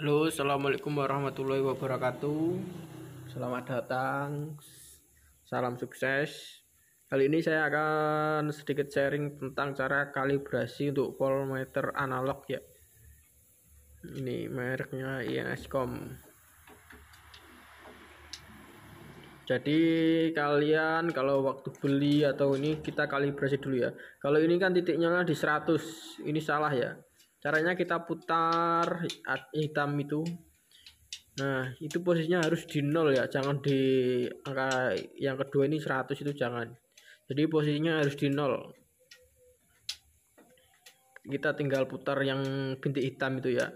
Halo, assalamualaikum warahmatullahi wabarakatuh. Selamat datang, salam sukses. Kali ini saya akan sedikit sharing tentang cara kalibrasi untuk voltmeter analog ya. Ini mereknya INSCOM. Jadi kalian kalau waktu beli atau ini kita kalibrasi dulu ya. Kalau ini kan titiknya di 100, ini salah ya caranya kita putar hitam itu. Nah itu posisinya harus di nol ya jangan di angka yang kedua ini 100 itu jangan. Jadi posisinya harus di nol. Kita tinggal putar yang bintik hitam itu ya.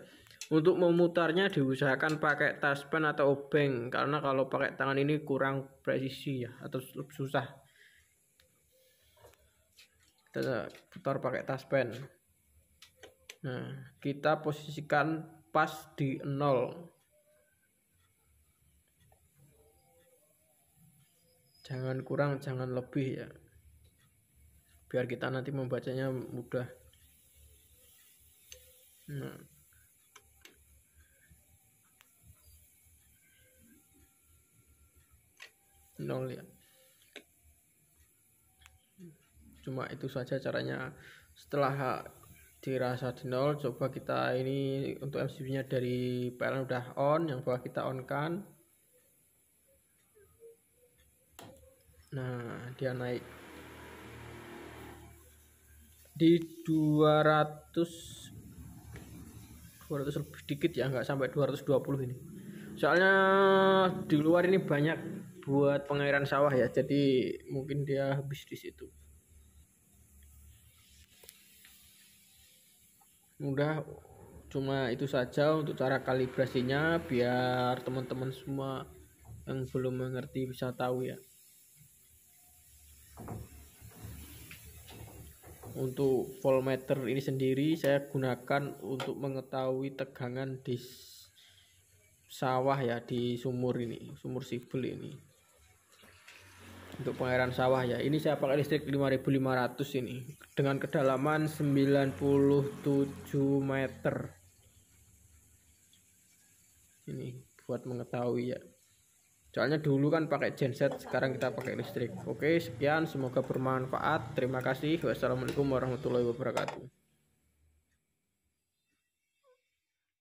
Untuk memutarnya diusahakan pakai taspen atau obeng karena kalau pakai tangan ini kurang presisi ya atau susah. Kita putar pakai taspen Nah, kita posisikan pas di 0. Jangan kurang, jangan lebih ya. Biar kita nanti membacanya mudah. Nah. Nol ya. Cuma itu saja caranya. Setelah dirasa di nol coba kita ini untuk MCB nya dari PLN udah on yang bawah kita on kan nah dia naik. Di 200 200 lebih dikit ya nggak sampai 220 ini. Soalnya di luar ini banyak buat pengairan sawah ya jadi mungkin dia habis di situ udah cuma itu saja untuk cara kalibrasinya biar teman-teman semua yang belum mengerti bisa tahu ya. Untuk voltmeter ini sendiri saya gunakan untuk mengetahui tegangan di sawah ya di sumur ini sumur sibel ini. Untuk pengairan sawah ya. Ini saya pakai listrik 5500 ini dengan kedalaman 97 meter. Ini buat mengetahui ya. Soalnya dulu kan pakai genset sekarang kita pakai listrik. Oke sekian semoga bermanfaat. Terima kasih. Wassalamualaikum warahmatullahi wabarakatuh